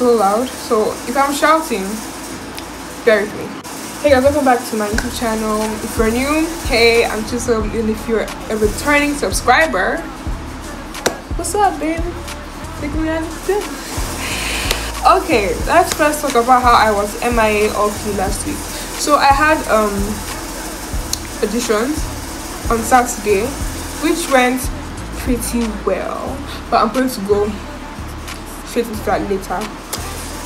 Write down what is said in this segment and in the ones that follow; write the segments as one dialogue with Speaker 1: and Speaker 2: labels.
Speaker 1: so loud so if i'm shouting bear with me. Hey guys welcome back to my youtube channel. If you're new hey i'm Chisom and if you're a returning subscriber. What's up babe? Take me on okay let's first talk about how i was mia all through last week. So i had um auditions on saturday which went pretty well but i'm going to go straight into that later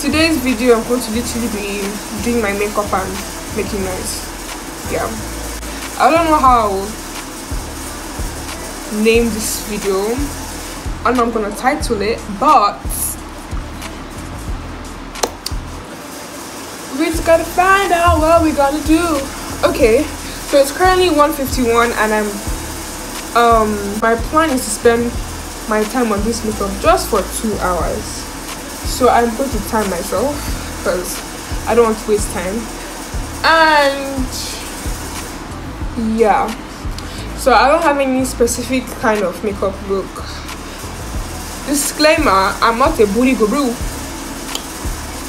Speaker 1: today's video i'm going to literally be doing my makeup and making noise. Yeah. I don't know how name this video. And i'm gonna title it but we just gotta find out what we gotta do. Okay so it's currently 1:51, and i'm um my plan is to spend my time on this makeup just for two hours so i'm going to time myself because i don't want to waste time. And yeah. So i don't have any specific kind of makeup look. Disclaimer i'm not a booty guru.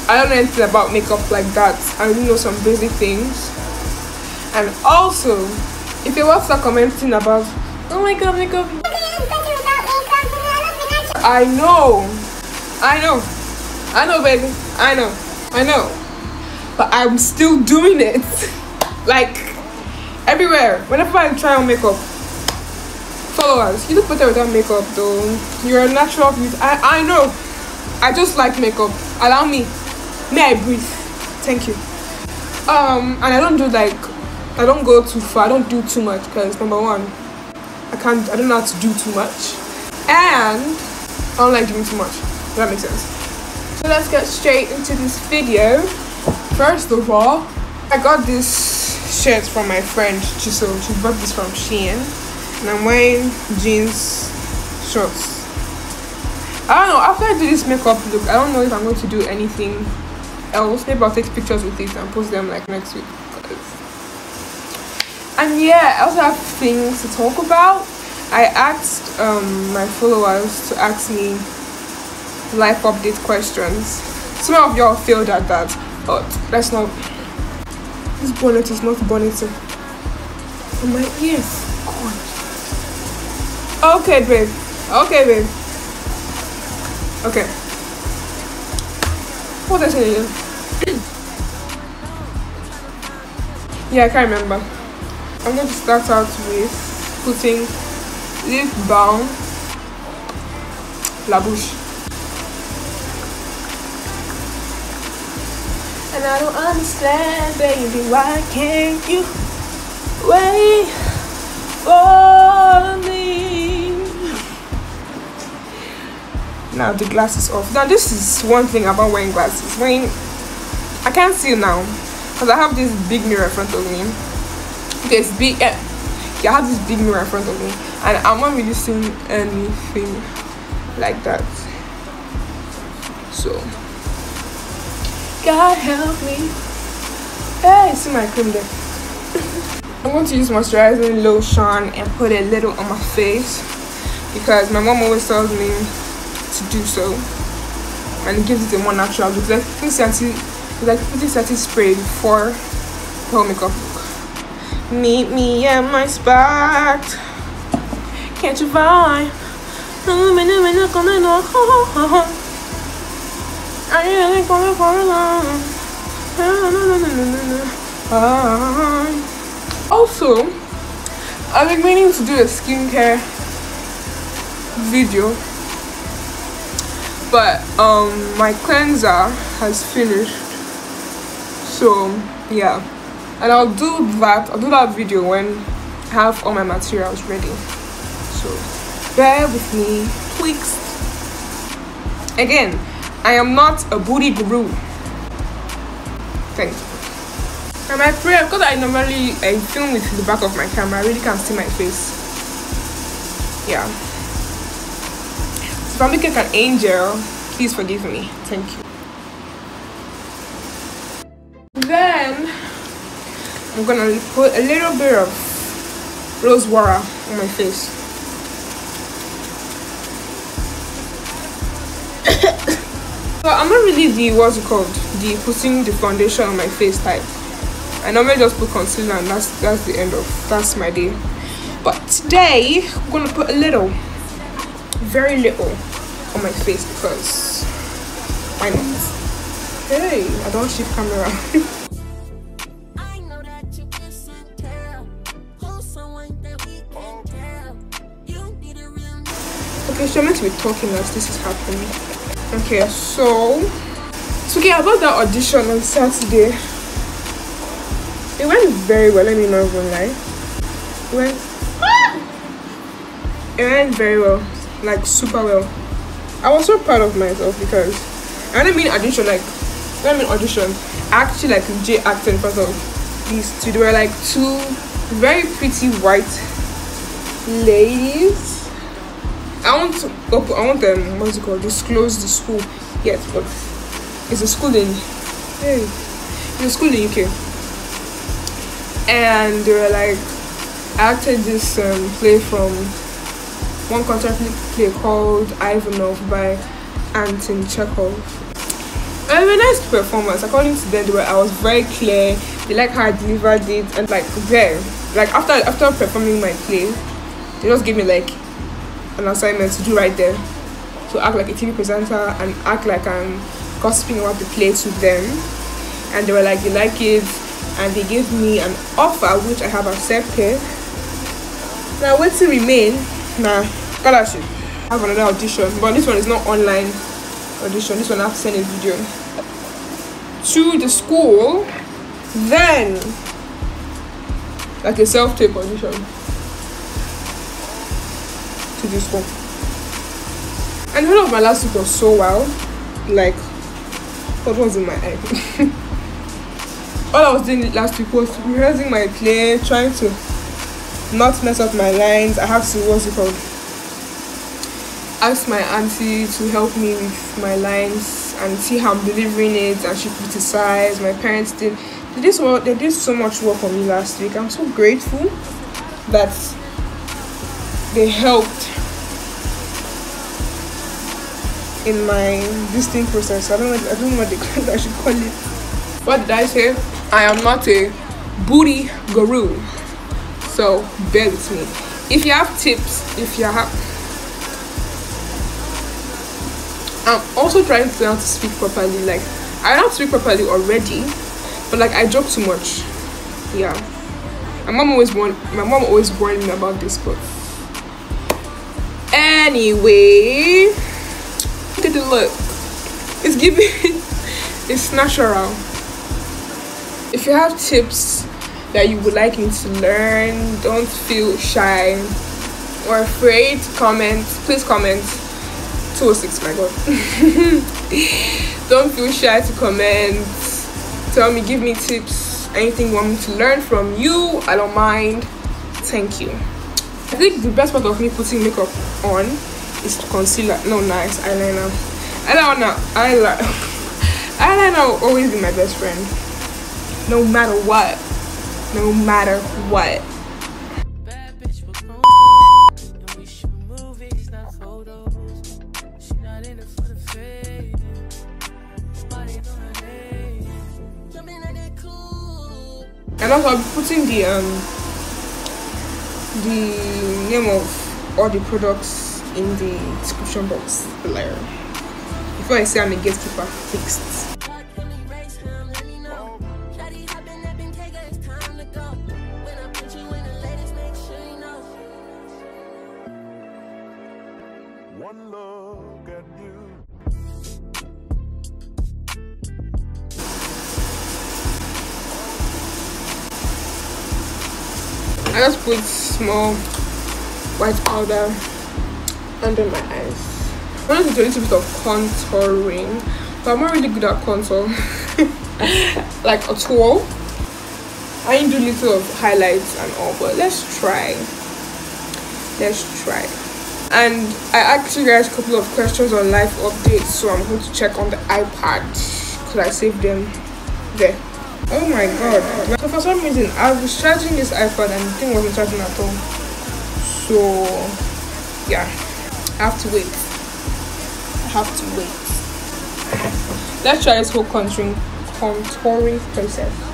Speaker 1: I don't know anything about makeup like that. I only know some basic things. And also if you want to commenting about oh my god makeup. I know. I know. I know, baby. I know. I know. But I'm still doing it. like, everywhere. Whenever I try on makeup, followers, you look better without makeup, though. You're a natural beauty. I, I know. I just like makeup. Allow me. May I breathe? Thank you. Um, and I don't do like, I don't go too far. I don't do too much because number one, I can't, I don't know how to do too much. And I don't like doing too much. Does that makes sense. Let's get straight into this video. First of all, I got this shirt from my friend Chiso. She bought this from Shein. And I'm wearing jeans shorts. I don't know, after I do this makeup look, I don't know if I'm going to do anything else. Maybe I'll take pictures with it and post them like next week. And yeah, I also have things to talk about. I asked um, my followers to ask me life update questions. Some of y'all failed at that, but that's not. This bonnet is not bonneting. Oh my ears. Okay, babe. Okay, babe. Okay. What did I say yeah, I can't remember. I'm going to start out with putting lip balm la bouche and I don't understand baby why can't you wait for me? Now the glasses off. Now this is one thing about wearing glasses. When I can't see now because I have this big mirror in front of me. This big uh, yeah, I have this big mirror in front of me. And I'm not really seeing anything like that. So God help me. Hey see my cream there. I'm going to use moisturizing lotion and put a little on my face because my mom always tells me to do so. And it gives it a more natural look. Like putting setting like putting setting spray before whole makeup look. Meet me at my spot. Can't you find? I ain't gonna for long. Also, I've been meaning to do a skincare video, but um, my cleanser has finished. So yeah, and I'll do that. I'll do that video when I have all my materials ready so bear with me please again i am not a booty guru. Thank you. And my prayer because i normally i film with the back of my camera. I really can't see my face. Yeah. So if i'm like an angel please forgive me. Thank you. Then i'm gonna put a little bit of rose water on my face So I'm not really the what's it called the putting the foundation on my face type. I normally just put concealer and that's that's the end of that's my day. But today I'm gonna put a little, very little, on my face because why not? Hey, I don't shift camera. okay, so I'm meant to be talking as this is happening. Okay, so so okay about that audition on Saturday. It went very well, let me not even lie. It went it went very well. Like super well. I was so proud of myself because I didn't mean audition like I didn't mean audition. I actually like J acted in front of these two. They were like two very pretty white ladies. I want I want them what's it called disclose the school yet, but it's a school in hey it's a school in UK. And they were like I acted this um, play from one contemporary play called Ivanov by Anton Chekhov. It was a nice performance. According to them, were, I was very clear. They like how I delivered it, and like there, like after after performing my play, they just gave me like an assignment to do right there, to act like a TV presenter and act like I'm gossiping about the play to them. And they were like, they like it, and they gave me an offer which I have accepted. Now, what's to remain Nah, scholarship. I have another audition, but this one is not online audition. This one I have to send a video to the school. Then, like a self-tape audition the school. And the of my last week was so wild. Like, what was in my eye? All I was doing last week was rehearsing my play, trying to not mess up my lines. I have to what's it called? Ask my auntie to help me with my lines and see how I'm delivering it and she criticized. My parents did they did they did so much work for me last week. I'm so grateful that they helped in my distinct process. I don't know I don't know what they I should call it. What did I say? I am not a booty guru so bear with me if you have tips if you have i'm also trying to learn to speak properly like i don't speak properly already but like i joke too much yeah my mom always warned my mom always warned me about this but anyway look it's giving it's natural if you have tips that you would like me to learn, don't feel shy or afraid to comment. Please comment. 206, my god. don't feel shy to comment. Tell me, give me tips, anything you want me to learn from you. I don't mind. Thank you. I think the best part of me putting makeup on is concealer. No, nice eyeliner. Eyeliner, eyeliner, eyeliner will always be my best friend, no matter what. No matter what. And also I'll be putting the um the name of all the products in the description box below. Before I say I'm a gatekeeper, fixed. I just put small white powder under my eyes. I wanted to do a little bit of contouring, but I'm not really good at contour. like a tool. I do little of highlights and all, but let's try. Let's try. And I asked you guys a couple of questions on life updates, so I'm going to check on the iPad because I saved them there. Oh my god. So for some reason, I was charging this iPad and the thing wasn't charging at all. So, yeah. I have to wait. Have to wait. let's try this whole contouring contouring process.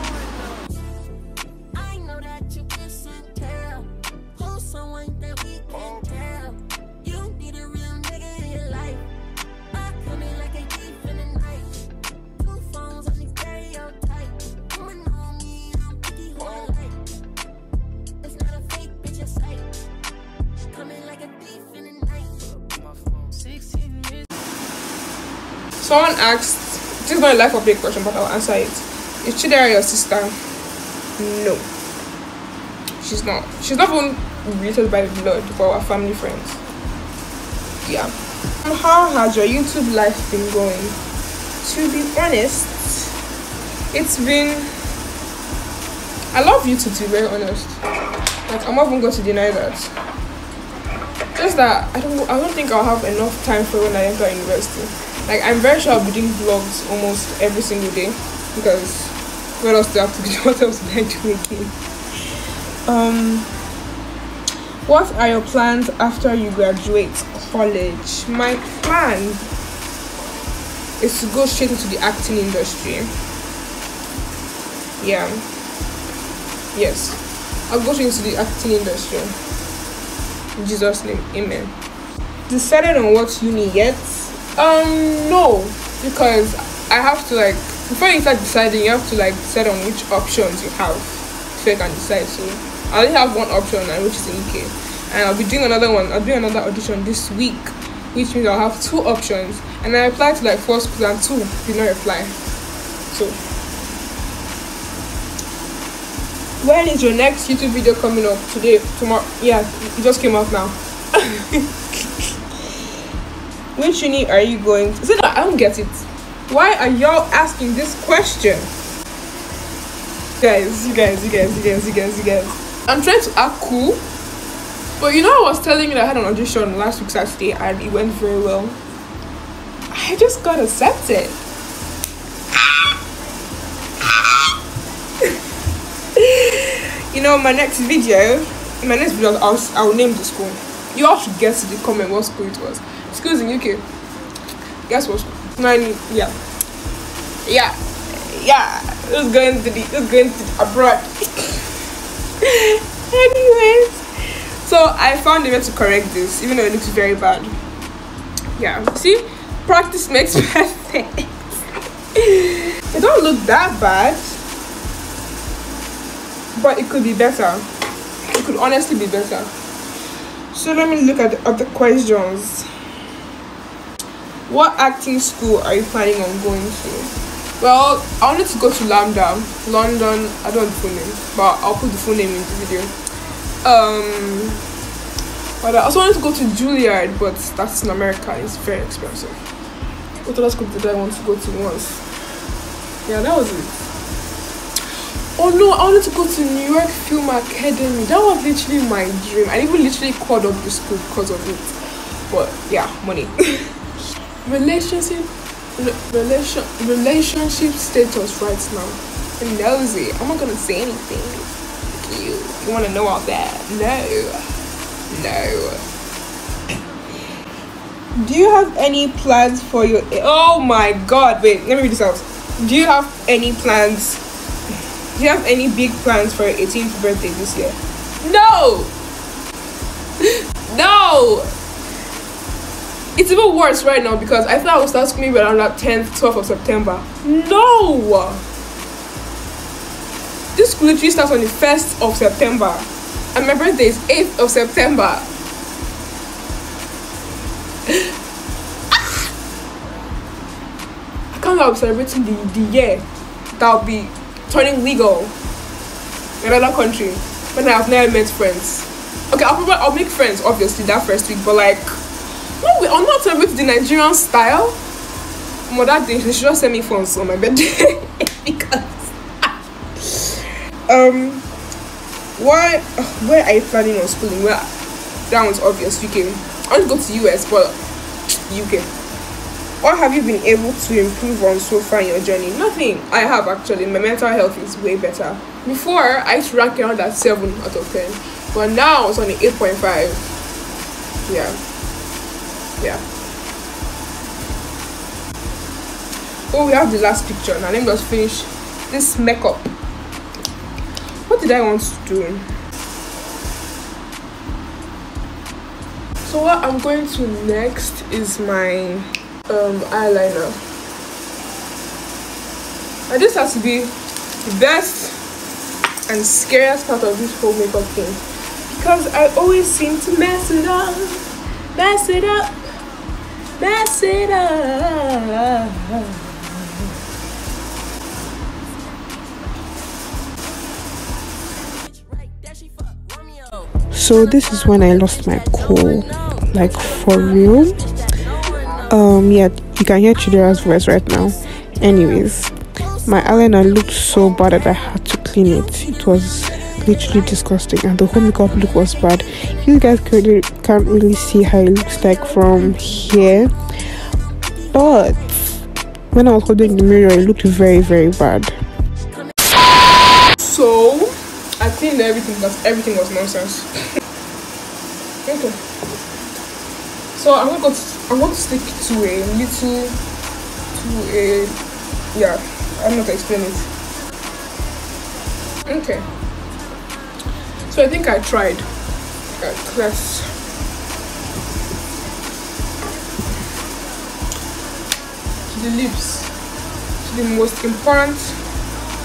Speaker 1: Someone asked, this is not a life update question, but I'll answer it. Is Chidera your sister? No. She's not. She's not even related by blood, but our family friends. Yeah. How has your YouTube life been going? To be honest, it's been. I love YouTube to be very honest. Like I'm not even going to deny that. Just that I don't. I don't think I'll have enough time for when I enter university like I'm very sure I'll be doing vlogs almost every single day because what else do I have to do? What else am I do again? Um, what are your plans after you graduate college? My plan is to go straight into the acting industry. Yeah. Yes. I'll go straight into the acting industry. In Jesus' name, amen. Decided on what uni yet? Um, no, because I have to like before you start deciding, you have to like decide on which options you have so you can decide. So I only have one option, and which is in UK, and I'll be doing another one. I'll do another audition this week, which means I'll have two options, and I applied to like four schools and two did not apply. So. When is your next YouTube video coming up? Today, tomorrow? Yeah, it just came out now. Which uni are you going to? See, I don't get it. Why are y'all asking this question? Guys, you guys, you guys, you guys, you guys, you guys. I'm trying to act cool. But you know, I was telling you that I had an audition last week Saturday and it went very well. I just got accepted. you know, my next video, my next video, I'll, I'll name the school. You all should guess in the comment what school it was schools in UK. Guess what? Mine, yeah, yeah, yeah. Who's going to the? Who's going to abroad? Anyways, so I found a way to correct this, even though it looks very bad. Yeah, see, practice makes perfect. it don't look that bad, but it could be better. It could honestly be better. So let me look at the other questions. What acting school are you planning on going to? Well, I wanted to go to LAMDA, London. I don't know the full name, but I'll put the full name in the video. Um, but I also wanted to go to Juilliard, but that's in America. It's very expensive. What other school did I want to go to once? Yeah, that was it. Oh no, I wanted to go to New York Film Academy. That was literally my dream. I even literally called up the school because of it. But yeah, money. relationship relation relationship status right now. Knows it i'm not gonna say anything. You. You want to know all that? No. No. Do you have any plans for your oh my god wait let me read this out. Do you have any plans? Do you have any big plans for your 18th birthday this year? No. No it's even worse right now because I thought I would start school around that 10th, 12th of September. No! This school literally starts on the 1st of September. And my birthday is 8th of September. I can't be celebrating the, the year that'll be turning legal in another country when I have never met friends. Okay, I'll probably I'll make friends obviously that first week, but like no, we are not celebrating the Nigerian style. Mother day, they should just send me phones on my birthday because um why where are you planning on schooling? Well that one's obvious, UK. I want to go to US but UK. What have you been able to improve on so far in your journey? Nothing. I have actually. My mental health is way better. Before I used to rank around at seven out of ten. But now it's point five. Yeah yeah. Oh we have the last picture. Now let me just finish this makeup. What did i want to do? So what i'm going to next is my um eyeliner. And this has to be the best and scariest part of this whole makeup thing. Because i always seem to mess it up mess it up mess it up
Speaker 2: so this is when i lost my cool like for real. Um yeah you can hear chidera's voice right now. Anyways my eyeliner looked so bad that i had to clean it. It was literally disgusting and the whole makeup look was bad you guys can't really see how it looks like from here but when i was holding the mirror it looked very very bad
Speaker 1: so I cleaned everything because everything was nonsense. okay. So I'm gonna I'm going to stick to a little to a yeah, I'm not gonna explain it. Okay. So I think I tried. Uh, let's the lips. the most important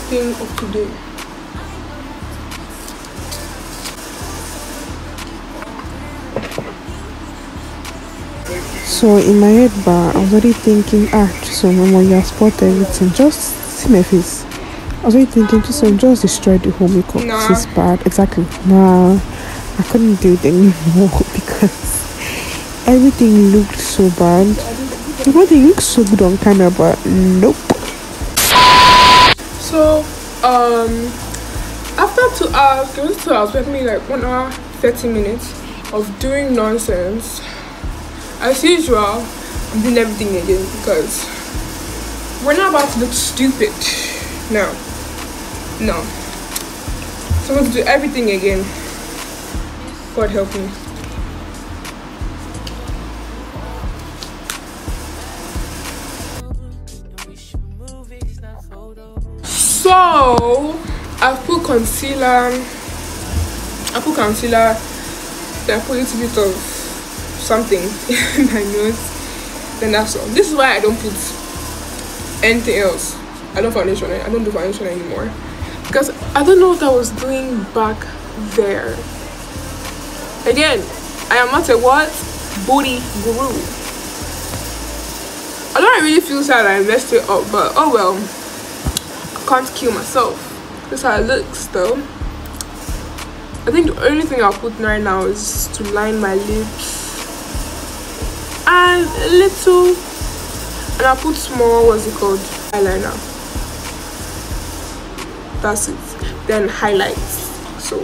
Speaker 1: thing of today.
Speaker 2: So in my head bar, I was already thinking, ah, so mama, you have spot everything. Just see my face. I was already thinking, just so just destroy the whole makeup.
Speaker 1: Nah.
Speaker 2: Is bad. Exactly. Nah, I couldn't do it anymore because everything looked so bad. The one looks so good on camera, but nope.
Speaker 1: So, um, after two hours, it was two hours, with me like one hour, 30 minutes of doing nonsense as usual i'm doing everything again because we're not about to look stupid no no. So i'm going to do everything again. God help me. So i put concealer i put concealer then i put a little bit of something in my nose. Then that's all. This is why i don't put anything else. I don't foundation i don't do foundation anymore i don't know what i was doing back there. Again i am not a what? Booty guru. I don't really feel sad i messed it up but oh well. I can't kill myself. This how it looks though. I think the only thing I'll put right now is to line my lips and a little and I'll put small what's it called? Eyeliner. That's it then highlights so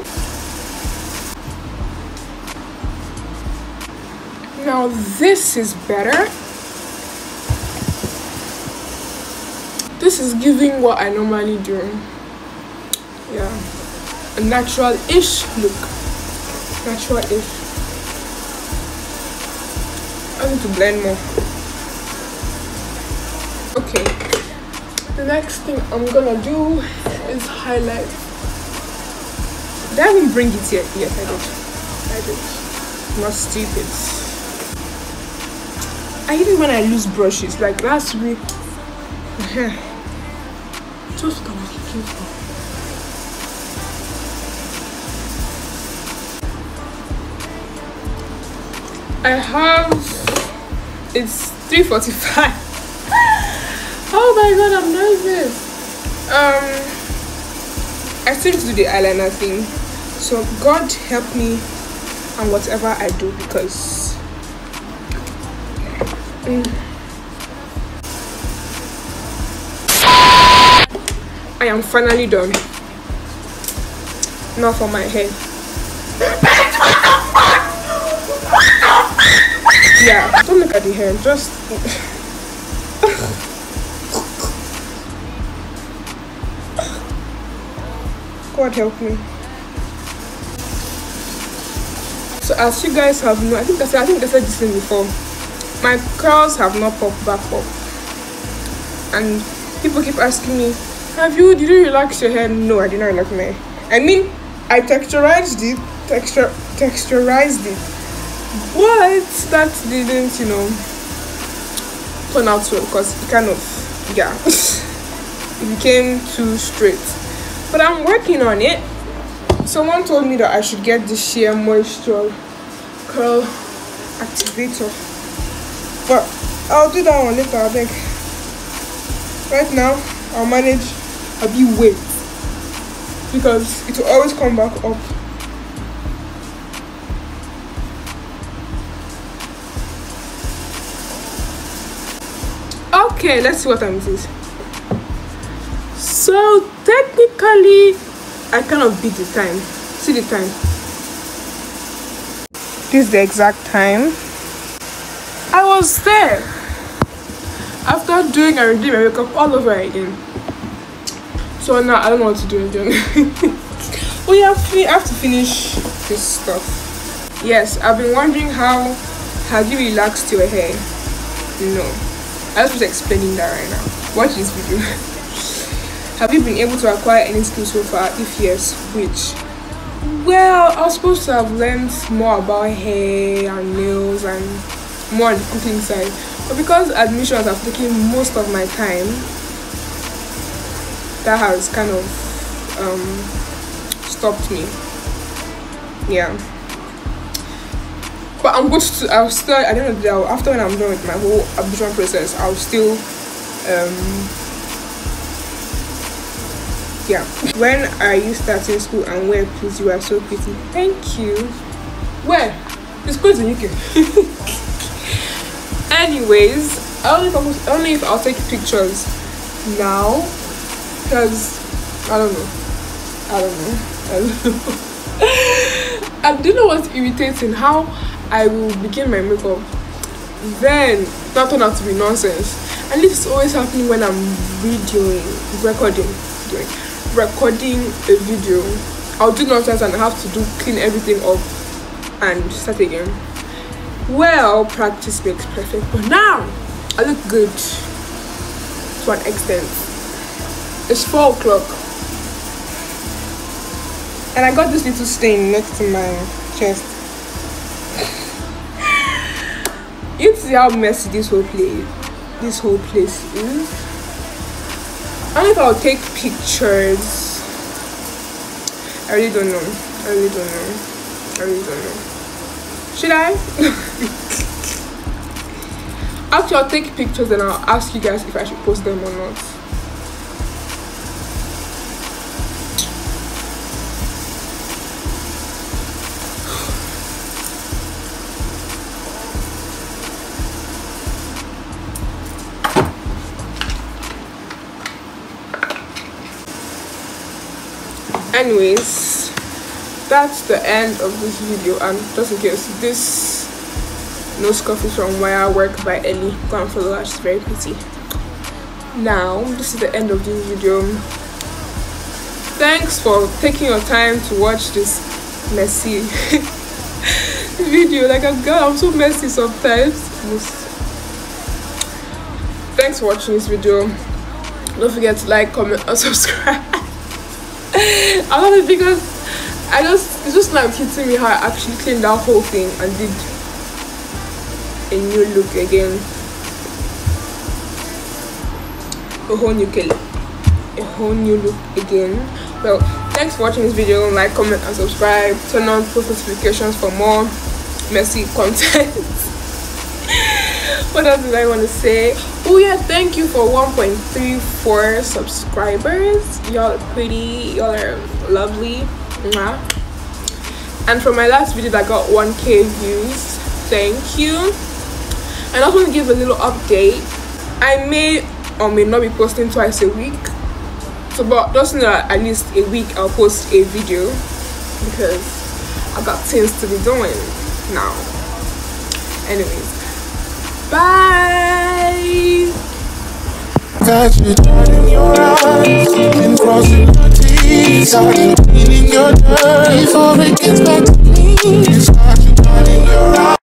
Speaker 1: now this is better this is giving what I normally do yeah a natural-ish look natural-ish I need to blend more. Okay. The next thing I'm gonna do is highlight. Did I even bring it yet? Yes, I did. I did. Not stupid. I it when I lose brushes. Like last week. Just I was looking. I have it's 3.45 oh my god i'm nervous um i still do the eyeliner thing so god help me and whatever i do because mm, i am finally done. Now for my hair yeah don't look at the hair just god help me so as you guys have known i think i said i think i said this thing before my curls have not popped back up and people keep asking me, "Have you? Did you relax your hair?" No, I did not relax my hair. I mean, I texturized it, texture, texturized it, but that didn't, you know, turn out well because it kind of, yeah, it became too straight. But I'm working on it. Someone told me that I should get the Shea Moisture curl activator, but I'll do that one later. I think. Right now, I'll manage a bit weight because it will always come back up. Okay, let's see what time it is. So technically, I of beat the time. See the time. This is the exact time. I was there after doing and redoing my makeup all over again. So now I don't know what to do again. we have I have to finish this stuff. Yes, I've been wondering how have you relaxed your hair? No. I was just explaining that right now. Watch this video. have you been able to acquire any skills so far? If yes, which? Well, I was supposed to have learned more about hair and nails and more on the cooking side. But because admissions have taken most of my time, that has kind of um, stopped me. Yeah. But I'm going to, I'll still, of the day, after when I'm done with my whole admission process, I'll still, um, yeah. When are you starting school and where, please? You are so pretty. Thank you. Where? The school is in UK. Anyways, only if, only if I'll take pictures now because I don't know. I don't know. I don't know. I do know what's irritating how I will begin my makeup. Then that turned out to be nonsense. And this is always happening when I'm videoing, recording, doing, recording a video. I'll do nonsense and I have to do clean everything up and start again. Well, practice makes perfect, but now I look good to an extent. It's 4 o'clock. And I got this little stain next to my chest. you see how messy this whole place this whole place is. I don't know if I'll take pictures. I really don't know. I really don't know. I really don't know. Should I? Actually, I'll take pictures and I'll ask you guys if I should post them or not. Anyways that's the end of this video. And just in case this no scuff is from where i work by ellie. Go and follow her she's very pretty. Now this is the end of this video. Thanks for taking your time to watch this messy video. Like i'm i'm so messy sometimes. Thanks for watching this video. Don't forget to like comment and subscribe It because I just it's just like hitting me how I actually cleaned that whole thing and did a new look again. A whole new color. A whole new look again. Well, thanks for watching this video. Like, comment, and subscribe. Turn on post notifications for more messy content. what else did I want to say? Oh yeah, thank you for 1.34 subscribers. Y'all are pretty, y'all are lovely. Mwah. And for my last video that got 1k views, thank you. And I also want to give a little update. I may or may not be posting twice a week. So but just know that at least a week I'll post a video because I got things to be doing now. Anyways, Bye. Got you turn in your eyes been crossing your teeth. Are you in your dirt before it gets back to me? You got to turn in your eyes.